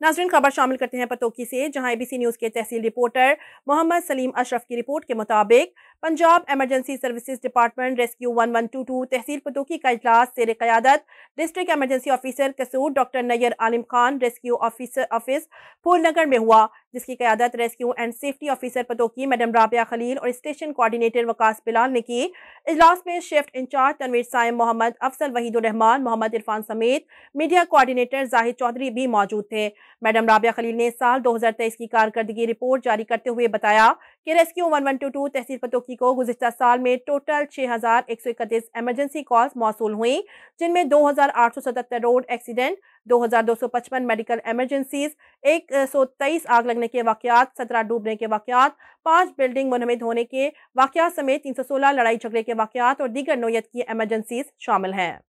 नाजरीन, खबर शामिल करते हैं पतोकी से, जहाँ एबीसी न्यूज़ के तहसील रिपोर्टर मोहम्मद सलीम अशरफ की रिपोर्ट के मुताबिक Punjab emergency services department rescue 1122 तहसील पतोकी का इजलास, सेर क्यादत, district emergency officer Kasur, doctor Nayyar Alim Khan, rescue officer office Phoolnagar में हुआ, जिसकी क्यादत rescue and safety officer Pattoki, madam Rabia Khalil और स्टेशन कोऑर्डिनेटर वकास बिलाल ने की। इजलास में shift in charge Tanveer Saim Mohammad Afzal Wahidurrehman Mohammad Irfan समेत मीडिया कोऑर्डिनेटर जाहिद चौधरी भी मौजूद थे। मैडम राबिया खलील ने साल 2023 की कारकर्दगी रिपोर्ट जारी करते हुए बताया कि rescue one one two two तहसील पतोकी को गुजशत साल में टोटल छः हज़ार एक सौ इकतीस एमरजेंसी कॉल्स मौसू हुई, जिनमें दो हज़ार आठ सौ सतहत्तर रोड एक्सीडेंट, दो हज़ार दो सौ पचपन मेडिकल एमरजेंसीज एक सौ तेईस आग लगने के वाकत सत्रह डूबने के वाकत पाँच बिल्डिंग मुनमिद होने के वाकत समेत तीन सौ सोलह लड़ाई झगड़े के वाकत और दीगर नोयत की एमरजेंसीज शामिल हैं।